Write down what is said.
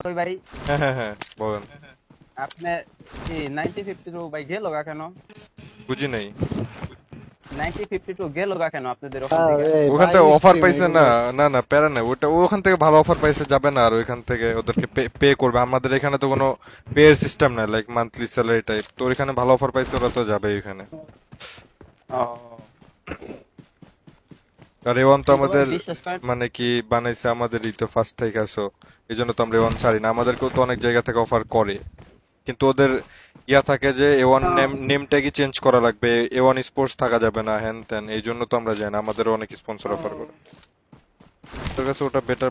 ভাই? হ্যাঁ হ্যাঁ হ্যাঁ বলেন। আপনি কি নাইনটি ফিফটি টু ভাই গেল গা কেন? বুঝি নাই। নাইনটি ফিফটি টু গেল গা কেন আপনাদের ওখান থেকে? ওখান থেকে অফার পাইছে না না না প্যারা না ওটা ওখান থেকে ভালো অফার পাইছে যাবে না আর ওইখান থেকে ওদেরকে পে করবে। আমাদের এখানে তো কোনো পে এর সিস্টেম নাই লাইক মান্থলি স্যালারি টাইপ তো ওইখানে ভালো অফার পাইছে ওরা তো যাবে ওইখানে ও, আর রেওয়ান তো আমাদের মানে কি বানাইছে আমাদের তো ফার্স্ট থেকে আসো এই জন্য তো আমরা রেওয়ান ছাড়ি না। আমাদেরকেও তো অনেক জায়গা থেকে অফার করে। কিন্তু ওদের ইয়া থাকে যে এ ওয়ান নেম নেম ট্যাগই চেঞ্জ করা লাগবে। এ ওয়ান স্পোর্টস থাকা যাবে না হ্যান ত্যান। এই জন্য তো আমরা যাই না। আমাদেরও অনেক স্পন্সর অফার করে। তোর কাছে ওটা বেটার